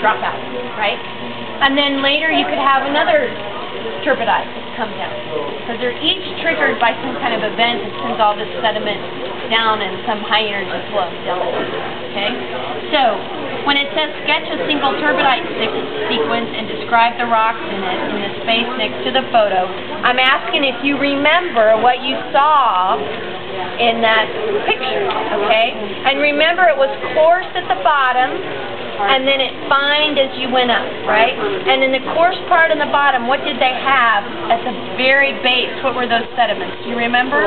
drop out, right? And then later you could have another turbidite come down. Because they're each triggered by some kind of event that sends all this sediment down in some high energy flow down Okay? So, when it says sketch a single turbidite sequence and describe the rocks in it in the space next to the photo, I'm asking if you remember what you saw in that picture, okay? And remember it was coarse at the bottom, and then it fined as you went up, right? And in the coarse part on the bottom, what did they have at the very base? What were those sediments? Do you remember?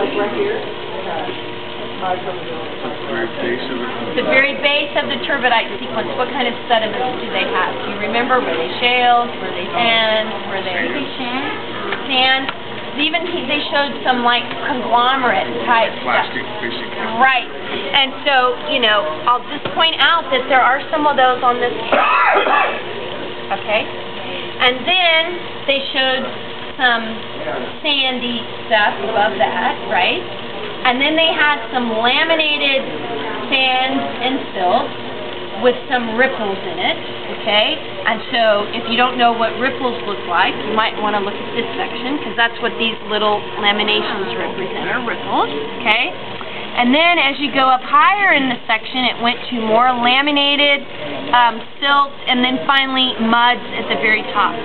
The very base of the turbidite sequence, what kind of sediments do they have? Do you remember? Were they shales? Were they sand? Were they sand? Even they showed some like conglomerate type clastic, stuff. basically. Right. And so, you know, I'll just point out that there are some of those on this Okay? And then they showed some sandy stuff above that, right? And then they had some laminated sand and silt with some ripples in it, okay? And so if you don't know what ripples look like, you might want to look at this section because that's what these little laminations represent, are ripples, okay? And then as you go up higher in the section, it went to more laminated um, silt and then finally muds at the very top.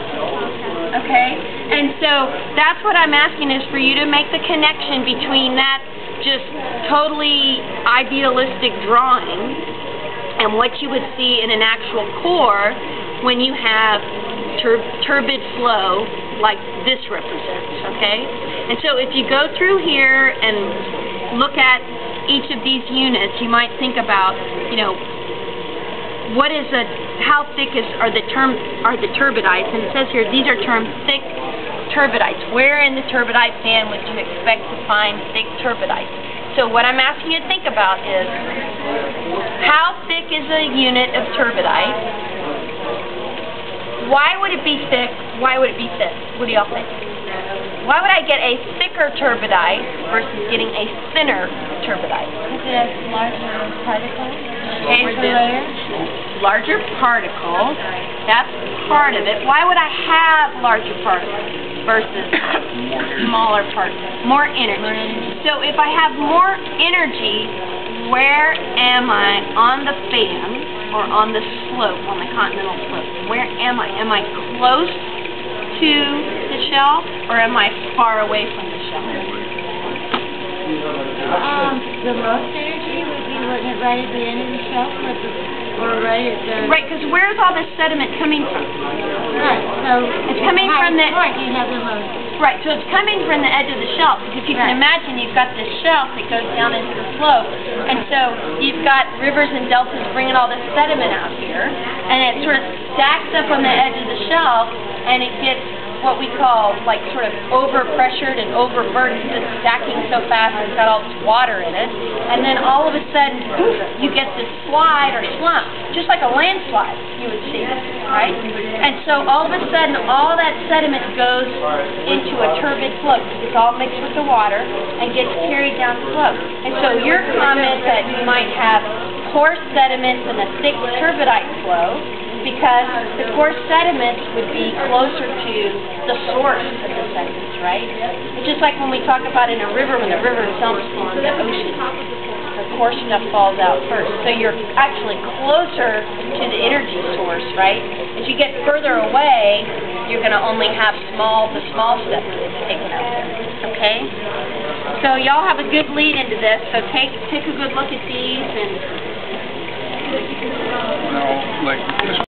Okay? And so that's what I'm asking is for you to make the connection between that just totally idealistic drawing and what you would see in an actual core when you have tur turbid flow like this represents, okay? And so if you go through here and look at each of these units, you might think about, you know, what is a, how thick is, are the term, are the turbidites? And it says here, these are termed thick turbidites. Where in the turbidite sand would you expect to find thick turbidites? So what I'm asking you to think about is, how thick is a unit of turbidite? Why would it be thick? Why would it be thick? What do y'all think? Why would I get a thicker turbidite versus getting a thinner turbidite? Because it larger particles. Larger particles, that's part of it. Why would I have larger particles? versus smaller parts, more energy. So if I have more energy, where am I on the fan or on the slope, on the continental slope? Where am I? Am I close to the shelf or am I far away from the shelf? Um, the most energy would be right at the end of the shelf, but the or right at the... Right, because where's all this sediment coming from? Right, so... It's coming from the... Point, you have the most. Right, so it's coming from the edge of the shelf, because you right. can imagine you've got this shelf that goes down into the slope, and so you've got rivers and deltas bringing all this sediment out here, and it sort of stacks up on the edge of the shelf, and it gets what we call like sort of overpressured and overburdened it's stacking so fast it's got all this water in it. And then all of a sudden, you get this slide or slump, just like a landslide you would see, right? And so all of a sudden, all that sediment goes into a turbid flow. It's all mixed with the water and gets carried down the slope. And so your comment that you might have coarse sediments and a thick turbidite flow because the coarse sediments would be closer to the source of the sediments, right? It's just like when we talk about in a river, when the river dumps into the ocean, coarse stuff falls out first. So you're actually closer to the energy source, right? As you get further away, you're going to only have small, the small stuff taken out okay? So y'all have a good lead into this, so take, take a good look at these and... No, like,